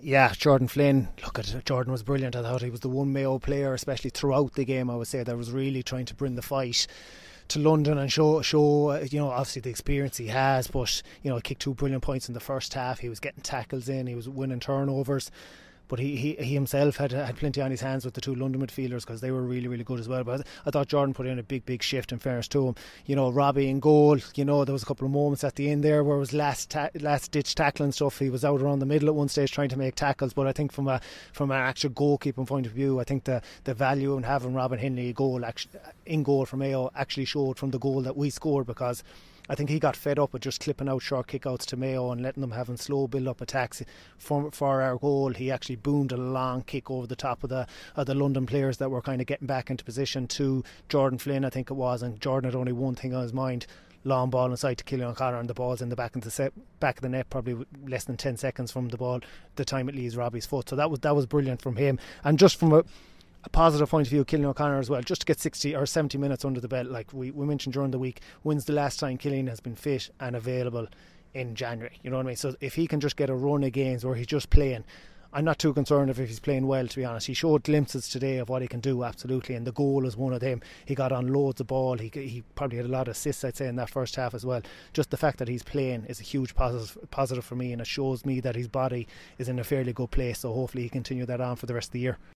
Yeah, Jordan Flynn. Look at it. Jordan was brilliant. I thought he was the one Mayo player, especially throughout the game. I would say that was really trying to bring the fight to London and show show uh, you know obviously the experience he has. But you know, he kicked two brilliant points in the first half. He was getting tackles in. He was winning turnovers but he, he, he himself had had plenty on his hands with the two London midfielders because they were really really good as well. But I thought Jordan put in a big big shift in fairness to him. You know Robbie in goal. You know there was a couple of moments at the end there where it was last ta- last ditch tackling stuff. He was out around the middle at one stage trying to make tackles. But I think from a from an actual goalkeeping point of view, I think the the value in having Robin Hennelly goal actually in goal for Mayo actually showed from the goal that we scored because I think he got fed up with just clipping out short kickouts to Mayo and letting them having slow build up attacks for, for our goal. He actually boomed a long kick over the top of the of the London players that were kind of getting back into position to Jordan Flynn, I think it was, and Jordan had only one thing on his mind. Long ball inside to Cillian O'Connor and the ball's in the back of the set, back of the net, probably less than ten seconds from the ball. The time it leaves Robbie's foot, so that was that was brilliant from him. And just from a a positive point of view, Cillian O'Connor as well, just to get 60 or 70 minutes under the belt. Like we, we mentioned during the week, when's the last time Cillian has been fit and available in January? You know what I mean? So if he can just get a run of games where he's just playing, I'm not too concerned if he's playing well, to be honest. He showed glimpses today of what he can do, absolutely, and the goal is one of them. He got on loads of ball. He he probably had a lot of assists, I'd say, in that first half as well. Just the fact that he's playing is a huge positive, positive for me, and it shows me that his body is in a fairly good place. So hopefully he continue that on for the rest of the year.